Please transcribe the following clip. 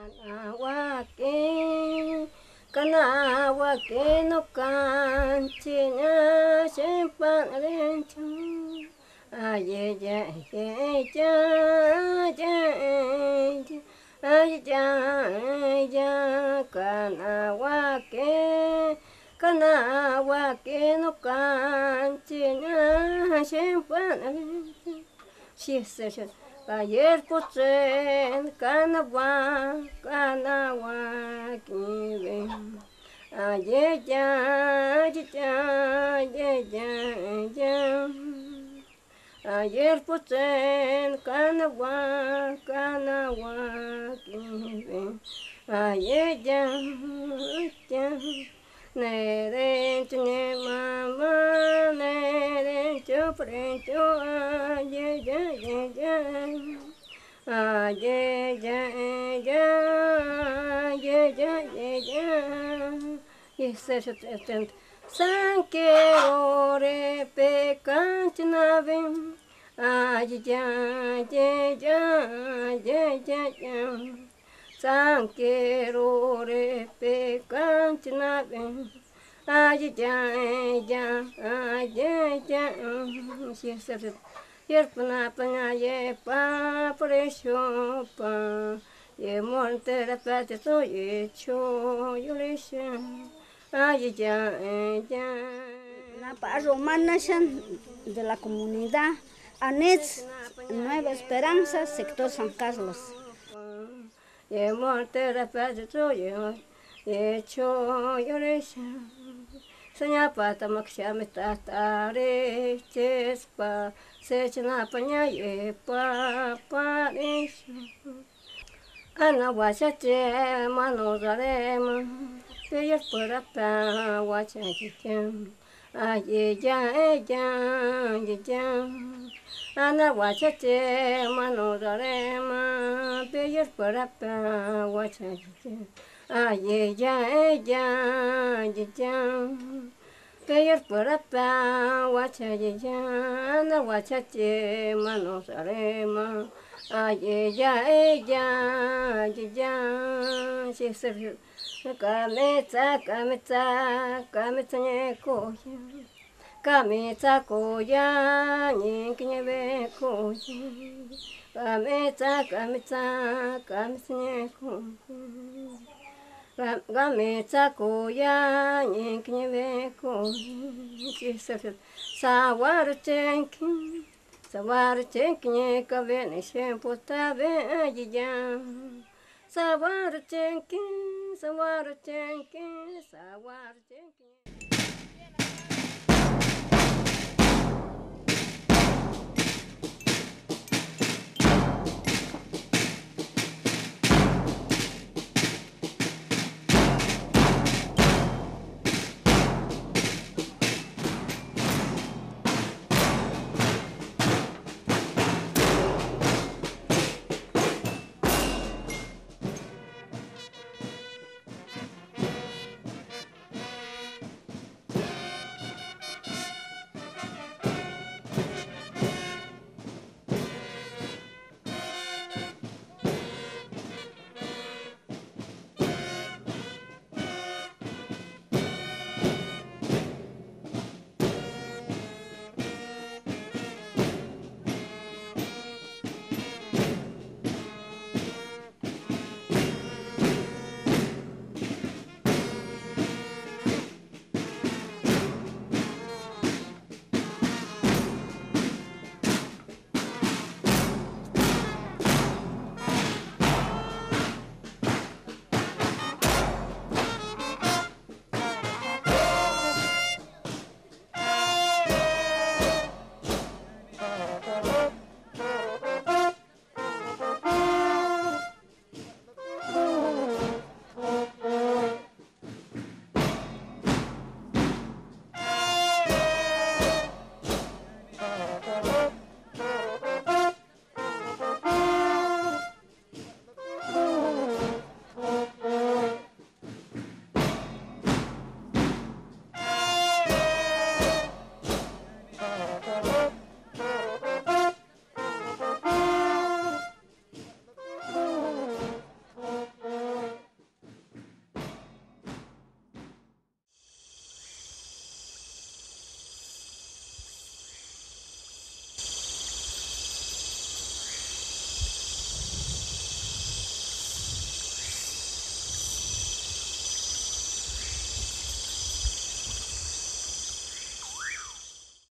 Kana wake, kana wake no kanchi na shimpan renchu. Aye ya ye ya ya aye ya ya kana wake, kana wake no kanchi na shimpan renchu. Yes, yes, yes. Ayer putzen kanawa kanawa kibe ayer ya ya ya ya ya. Ayer putzen kanawa kanawa kibe ayer ya ya. Neren chune mama neren chu aye ya San ore pecante navem, ay ya ya ya ya ya ya. San ore pecante navem, ay ya ya ya ya ya. Yerpana pana ye pa presho pa. Ye monte so ye cho ay ya ya La de la comunidad Anets Nueva Esperanza, sector San Carlos. ye monte la pate so ye ye cho yo Саняпата Максями татары теспа, Сечина поняе папа Она вася тема, ну зарема, Пеет парапа вася китем, А едя, едя, едя, Она вася тема, ну зарема, Пеет парапа вася китем, А едя, едя, едя, Tayar purata, wachayana, wachache, manosarema, ayeya, ella, ayeya, si se kametsa, kametsa, kametsa, nekoya, kametsa, koya, nyekinebe, koya, kametsa, kametsa, kametsa, nekoya. Gamesa kuya yekni beko kisafet sawar tenkin sawar tenkin kabene shempo tabe ajiya sawar tenkin sawar tenkin